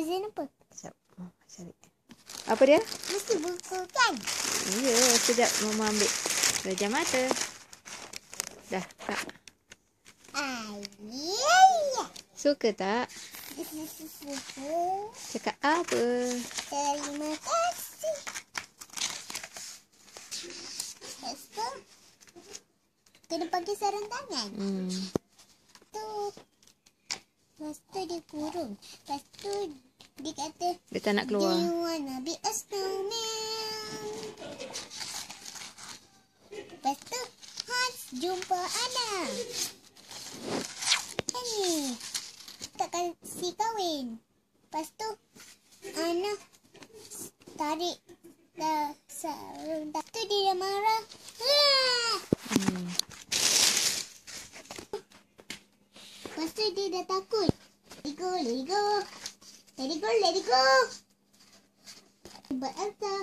Frozen apa? Sekejap. Oh, cari. Apa dia? Mesti buku kan? Ya, sekejap Mama ambil. Gajah mata. Dah, tak. Ayah. Suka tak? Cakap apa? Terima kasih. Tu, kena pakai sarung tangan. Hmm. Tu. Lepas tu dia kurung. Lepas tu dia kata, Dia tak nak Do keluar. you wanna be a snowman? Lepas tu, Hans jumpa Anna. Ini. Tak kasi kahwin. Lepas tu, Anna tarik dah sarung. Lepas tu dia marah. Ah! Hmm. Lepas tu dia dah takut. Let it go, let it go. Let it go. Jumpa Elsa.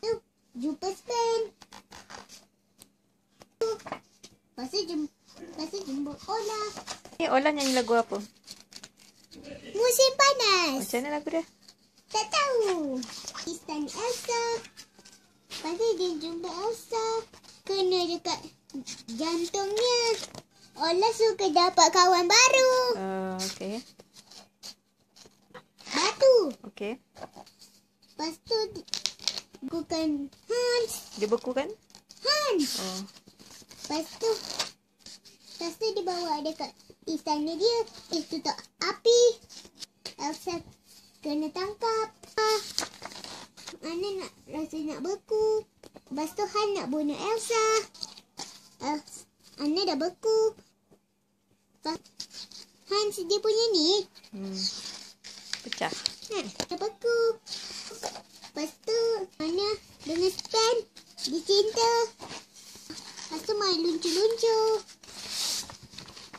Tu, jumpa Stan. Tu. Lepas tu jumpa, lepas tu jumpa Olaf. Ni Ola nyanyi lagu apa? Musim panas. Macam mana lagu dia? Tak tahu. Stan Elsa. Lepas tu dia jumpa Elsa. Kena dekat jantungnya. Olaf suka dapat kawan baru. Uh, okay. Okay. Lepas tu bukan Hans. Dia beku kan? Hans. Oh. Lepas tu Lepas tu dia bawa dekat istana dia. Itu tak api. Elsa kena tangkap. Ah. Ana nak rasa nak beku. Lepas tu Han nak bunuh Elsa. Els, Ana dah beku. Hans dia punya ni. Hmm. Pecah. Ha, dah beku. Lepas tu Ana dengan Stan dia cinta. Lepas tu main luncur-luncur.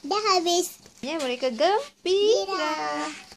Dah habis. Ya, mereka gembira. Gembira.